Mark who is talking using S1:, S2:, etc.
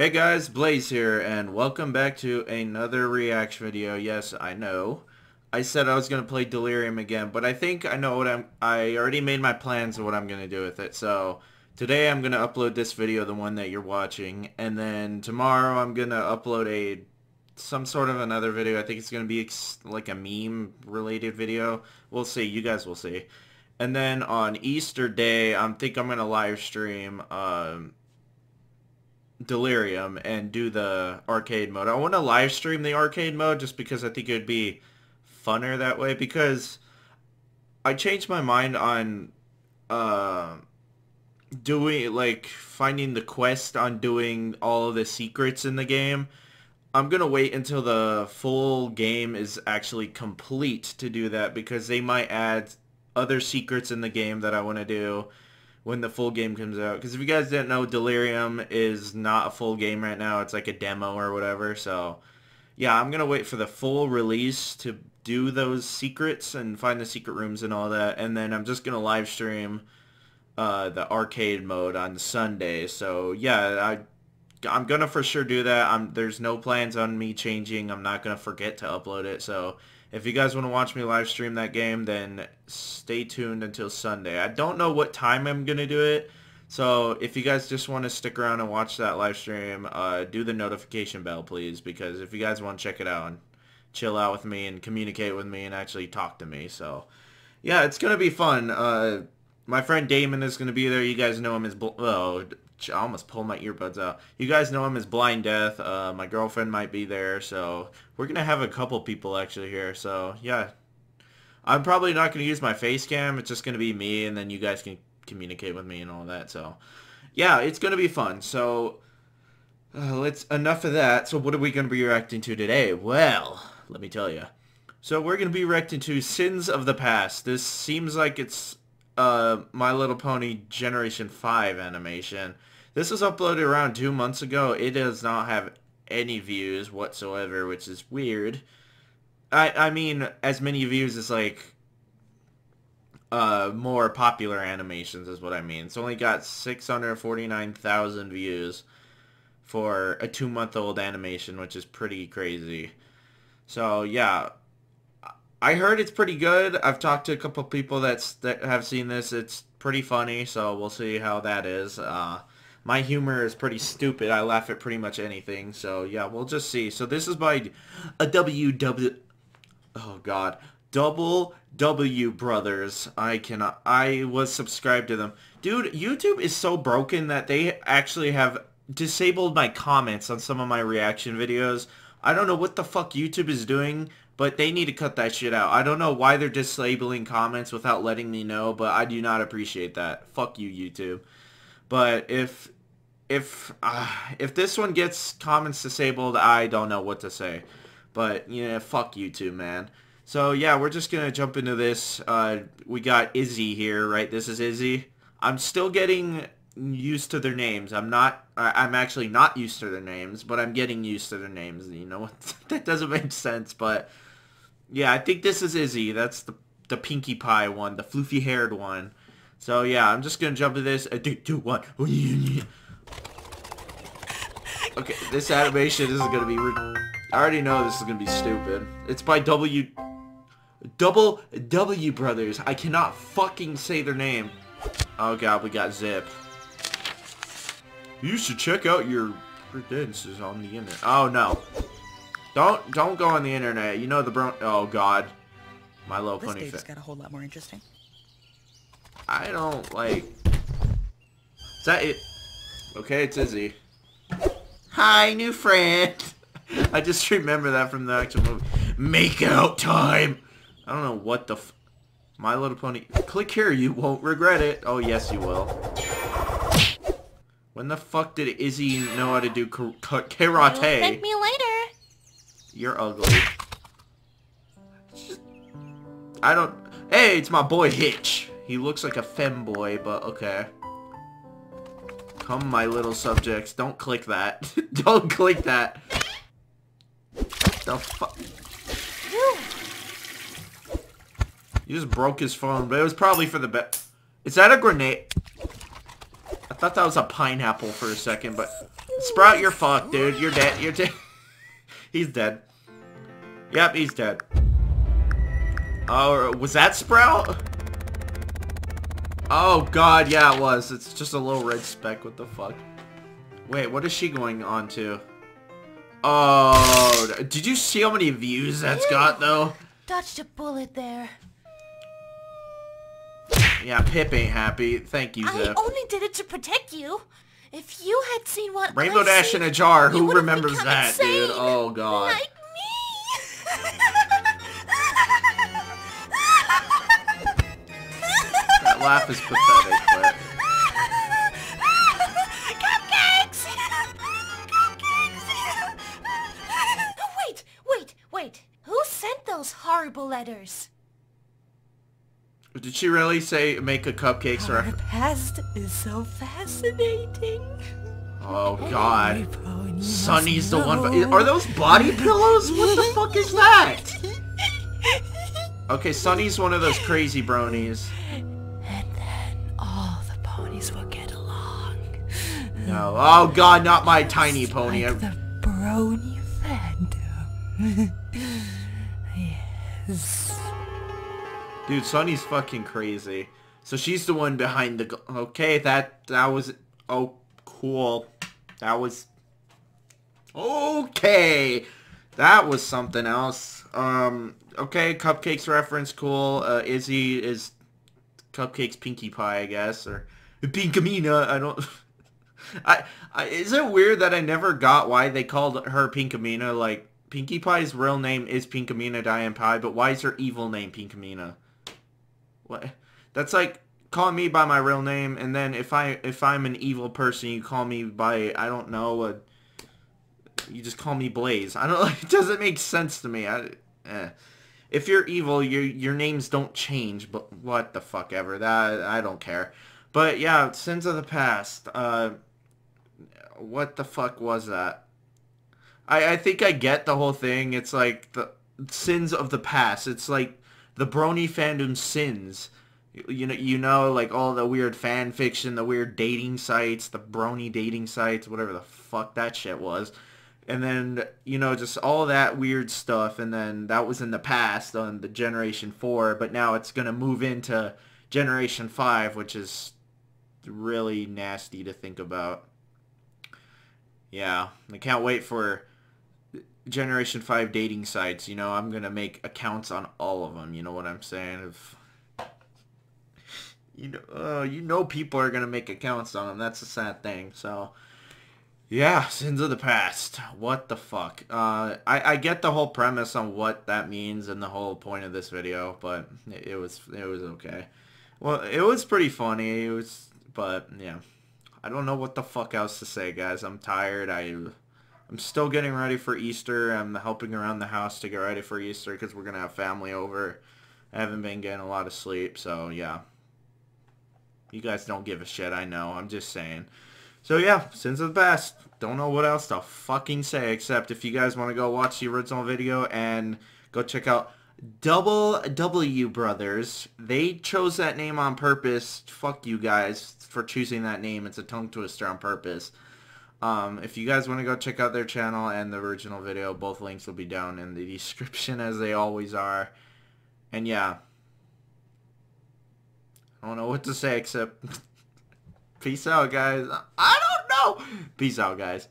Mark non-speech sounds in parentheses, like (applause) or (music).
S1: Hey guys, Blaze here, and welcome back to another reaction video. Yes, I know. I said I was going to play Delirium again, but I think I know what I'm... I already made my plans of what I'm going to do with it, so... Today I'm going to upload this video, the one that you're watching, and then tomorrow I'm going to upload a... Some sort of another video. I think it's going to be like a meme-related video. We'll see. You guys will see. And then on Easter Day, I think I'm going to live stream... Um, Delirium and do the arcade mode. I want to live stream the arcade mode just because I think it would be funner that way because I changed my mind on uh, doing like finding the quest on doing all of the secrets in the game. I'm going to wait until the full game is actually complete to do that because they might add other secrets in the game that I want to do when the full game comes out. Because if you guys didn't know, Delirium is not a full game right now. It's like a demo or whatever. So, yeah, I'm going to wait for the full release to do those secrets and find the secret rooms and all that. And then I'm just going to live stream uh, the arcade mode on Sunday. So, yeah, I... I'm gonna for sure do that. I'm there's no plans on me changing. I'm not gonna forget to upload it. So if you guys want to watch me live stream that game, then stay tuned until Sunday. I don't know what time I'm going to do it. So if you guys just want to stick around and watch that live stream, uh, do the notification bell, please. Because if you guys want to check it out and chill out with me and communicate with me and actually talk to me. So, yeah, it's going to be fun. Uh, my friend Damon is going to be there. You guys know him as... Oh, I almost pulled my earbuds out. You guys know him as Blind Death. Uh, my girlfriend might be there, so we're going to have a couple people actually here. So, yeah. I'm probably not going to use my face cam. It's just going to be me, and then you guys can communicate with me and all that. So, yeah, it's going to be fun. So, uh, let's enough of that. So, what are we going to be reacting to today? Well, let me tell you. So, we're going to be reacting to Sins of the Past. This seems like it's uh, My Little Pony Generation 5 animation. This was uploaded around two months ago. It does not have any views whatsoever, which is weird. I I mean, as many views as like uh more popular animations is what I mean. It's only got 649,000 views for a two month old animation, which is pretty crazy. So yeah, I heard it's pretty good. I've talked to a couple people that's that have seen this. It's pretty funny, so we'll see how that is. Uh, my humor is pretty stupid. I laugh at pretty much anything. So yeah, we'll just see. So this is by a WW. Oh God, Double W Brothers. I cannot. I was subscribed to them, dude. YouTube is so broken that they actually have disabled my comments on some of my reaction videos. I don't know what the fuck YouTube is doing, but they need to cut that shit out. I don't know why they're disabling comments without letting me know, but I do not appreciate that. Fuck you, YouTube. But if if uh, if this one gets comments disabled, I don't know what to say. But yeah, fuck YouTube, man. So yeah, we're just gonna jump into this. Uh, we got Izzy here, right? This is Izzy. I'm still getting used to their names. I'm not. I, am actually not used to their names, but I'm getting used to their names. You know, (laughs) that doesn't make sense, but yeah, I think this is Izzy. That's the the Pinkie Pie one, the floofy haired one. So yeah, I'm just gonna jump to this. Uh, two, one. (laughs) Okay, this animation is gonna be. I already know this is gonna be stupid. It's by W. Double W Brothers. I cannot fucking say their name. Oh god, we got Zipp. You should check out your credentials on the internet. Oh no. Don't don't go on the internet. You know the bro. Oh God, My Little
S2: this
S1: Pony.
S2: This got a whole lot more interesting.
S1: I don't like. Is that it? Okay, it's Izzy. Hi, new friend. (laughs) I just remember that from the actual movie. Make out time. I don't know what the. f My Little Pony. Click here, you won't regret it. Oh yes, you will. When the fuck did Izzy know how to do karate?
S3: Thank me later.
S1: You're ugly. I don't... Hey, it's my boy Hitch. He looks like a femboy, but okay. Come, my little subjects. Don't click that. (laughs) don't click that. The fuck? You just broke his phone, but it was probably for the best. Is that a grenade? I thought that was a pineapple for a second, but... Sprout, you're fucked, dude. You're dead. You're dead. (laughs) he's dead. Yep, he's dead. Oh, was that Sprout? Oh god, yeah it was. It's just a little red speck. What the fuck? Wait, what is she going on to? Oh, did you see how many views that's got though?
S2: Dodged a bullet there.
S1: Yeah, Pipp ain't happy. Thank you, Zipp.
S2: I only did it to protect you. If you had seen what
S1: Rainbow
S2: I
S1: Dash
S2: seen,
S1: in a jar. Who remembers that, dude? Oh god.
S2: Like
S1: That laugh is pathetic, but
S2: Cupcakes! Cupcakes! Oh, wait, wait, wait. Who sent those horrible letters?
S1: did she really say make a cupcakes
S2: Our oh,
S1: reference?
S2: past is so fascinating.
S1: Oh god.
S2: Every pony must
S1: Sunny's the one. Are those body pillows? What the fuck is that? (laughs) Okay, Sunny's one of those crazy bronies.
S2: Ponies will get along.
S1: No. Oh god, not my tiny pony.
S2: Like the brony fandom. (laughs) yes.
S1: Dude, Sunny's fucking crazy. So she's the one behind the. Okay, that that was. Oh, cool. That was. Okay, that was something else. Um. Okay, cupcakes reference, cool. Uh, Izzy is cupcakes Pinkie Pie, I guess, or Pinkamena. I don't. I, I is it weird that I never got why they called her Pinkamena? Like Pinkie Pie's real name is Pinkamena Diane Pie, but why is her evil name Pinkamena? What? That's like call me by my real name, and then if I if I'm an evil person, you call me by I don't know. A, you just call me Blaze. I don't. (laughs) It doesn't make sense to me. I. Eh. If you're evil, your your names don't change. But what the fuck ever. That I don't care. But yeah, sins of the past. Uh, what the fuck was that? I I think I get the whole thing. It's like the sins of the past. It's like the brony fandom sins. You- know, you know, like all the weird fan fiction, the weird dating sites, the brony dating sites, whatever the fuck that shit was. And then, you know, just all that weird stuff. And then that was in the past on the Generation 4, but now it's going to move into Generation 5, which is really nasty to think about. Yeah, I can't wait for Generation 5 dating sites. You know, I'm going to make accounts on all of them. You know what I'm saying? If you know, uh, you know people are going to make accounts on them. That's a sad thing. So, yeah, sins of the past. What the fuck? Uh, I, I get the whole premise on what that means and the whole point of this video, but it, it was it was okay. Well, it was pretty funny. It was, but yeah, I don't know what the fuck else to say, guys. I'm tired. I I'm still getting ready for Easter. I'm helping around the house to get ready for Easter because we're gonna have family over. I haven't been getting a lot of sleep, so yeah. You guys don't give a shit, I know. I'm just saying. So yeah, sins of the past. Don't know what else to fucking say except if you guys want to go watch the original video and go check out Double W Brothers. They chose that name on purpose. Fuck you guys for choosing that name. It's a tongue twister on purpose. Um, if you guys want to go check out their channel and the original video, both links will be down in the (laughs) description as they always are. And yeah, I don't know what to say except (laughs) peace out, guys. I don't know. Peace out, guys.